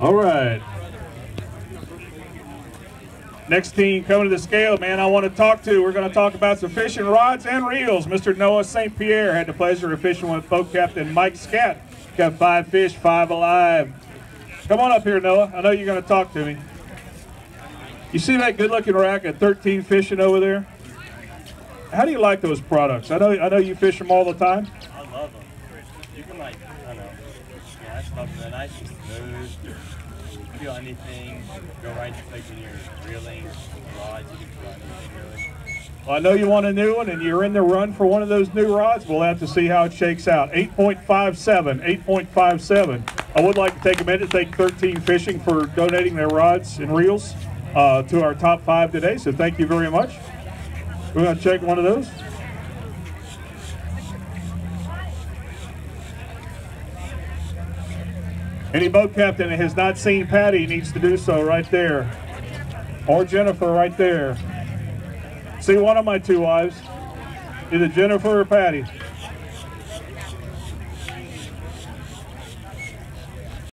All right. Next team coming to the scale, man, I want to talk to. We're going to talk about some fishing rods and reels. Mr. Noah St. Pierre had the pleasure of fishing with boat captain Mike Scott. Got five fish, five alive. Come on up here, Noah. I know you're going to talk to me. You see that good-looking rack at 13 fishing over there? How do you like those products? I know, I know you fish them all the time. You can like, I don't know. Love nice and smooth. Anything. Go right to when you're reeling rods. You can anything really. Well, I know you want a new one, and you're in the run for one of those new rods. We'll have to see how it shakes out. 8.57, 8.57. I would like to take a minute to thank 13 Fishing for donating their rods and reels uh, to our top five today, so thank you very much. We're going to check one of those. Any boat captain that has not seen Patty needs to do so right there. Or Jennifer right there. See one of my two wives. Either Jennifer or Patty.